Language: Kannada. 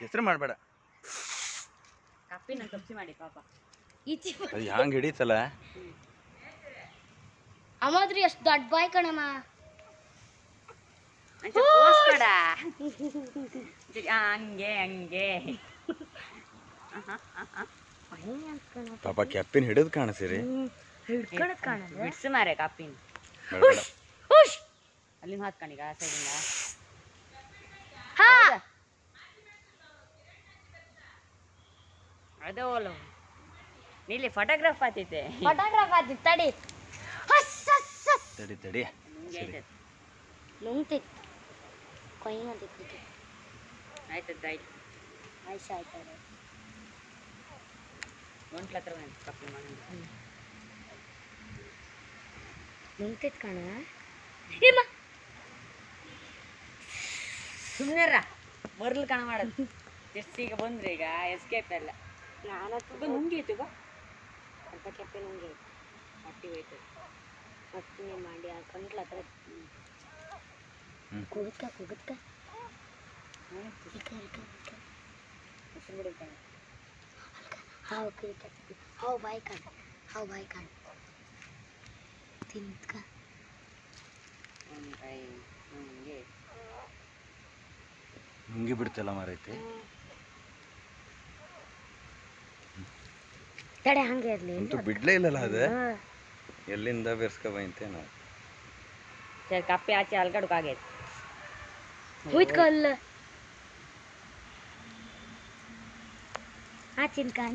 ಹೆಸರು ಮಾಡಬೇಡ. ಕಪ್ಪಿನ ಕಪ್ಸಿ ಮಾಡಿ ಪಾಪ. ಈಚೆ ಅದು ಹ್ಯಾಂಗೆ ಹಿಡಿತಲ್ಲ? ಅಮ್ಮದ್ರಿ ಎಷ್ಟು ದೊಡ್ಡ ಬಾಯ್ ಕಣಮ್ಮ. ಕೊಡ. ಹಂಗೆ ಹಂಗೆ. ಪಾಪ ಕೆಪ್ಪಿನ ಹಿಡಿದು ಕಾಣಿಸಿರಿ. ಕಾಣಲ್ಲ ಬಿಡ್ಸು ಮಾರೆ ಕಪ್ಪಿನ ಅಲ್ಲಿಂದ ಸೈಡಿಂದ ಹಾ. ಅದು ಓಲು ನೀಲಿ ಫೋಟೋಗ್ರಾಫ್ ಆತೈತೆ ಫೋಟೋಗ್ರಾಫ್ ಆತಿ ತಡಿ. ಹಸ್ ಹಸ್ ಹಸ್. ತಡಿ ತಡಿ. ನುಂಗ್ತಿ ಕೊಯ್ಯ ಅಂತಿತ್ತು ಆಯ್ತದ ಆಯ್ತು ಆಯ್ಸ ಆಯ್ತು. ಗಂಟ್ಲ ಹತ್ರ ಬಂತು ಕಪ್ಪಿ ಮಾಡಿ ನುಂಗ್ತೈತಿ ಕಣ. ಸುಮ್ಮನೆರ ಬರ್ಲ್ ಕಣ ಮಾಡೋದು. ಎಷ್ಟು ಈಗ ಬಂದ್ರೆ ಈಗ ಎಸ್ಕೇಪ್ ಎಲ್ಲ. ನಾನು ಈಗ ನುಂಗಿತ್ತು ಬಾ ಅರ್ಧ ಕೆಪ್ಪೆ ನುಂಗಿ ಹೊಟ್ಟಿ ಹೋಯ್ತು ಮತ್ತೆ ಮಾಡಿ ಆ ಕಂಟ್ಲ ಹತ್ರ ಹ್ಮ್. ಕುಗುತ್ಕ ಕುಗುತ್ಕ ಇಕ ಇಕ ಇಕ ಹೆಸರು ಬಿಡು ಕಣ ಹಾವು ಕಿರಿಕ ಹಾವು ಬಾಯಿ ಕಾಣ ಹಾವು ಬಾಯಿ ಕಾಣ ತಿನ್ಕ ಒಂದು ಕೈ ಹಂಗೆ ನುಂಗಿ ಬಿಡ್ತಲ್ಲ ಮಾರೈತಿ ತಡೆ ಹಂಗೆ ಇರ್ಲಿ. ಅಂತೂ ಬಿಡ್ಲೇ ಇಲ್ಲಲ್ಲ ಅದು? ಎಲ್ಲಿಂದ ಬೆರ್ಸ್ಕೊ ಬೈಂತೆ ನಾವು? ಸರ್ ಕಪ್ಪೆ ಆಚೆ ಅಲ್ಗಡ್ಕಾಗೈತೆ ಹೋಯ್ತ್ಕಲ್ಲ. ಆ ಚಿನ್ಕಾಣ